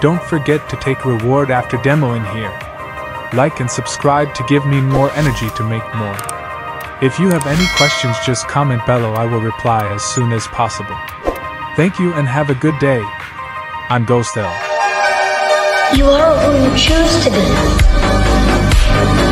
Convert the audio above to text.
Don't forget to take reward after demoing here. Like and subscribe to give me more energy to make more. If you have any questions, just comment below, I will reply as soon as possible. Thank you and have a good day. I'm Ghost L. You are who you choose to be.